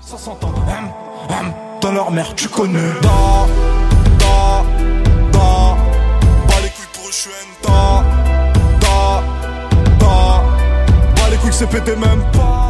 Ça s'entend, hum, hum, dans leur mère, tu connais. Da, da, da, bas les couilles pour eux, je da, da, da, bas les couilles, c'est pété même pas.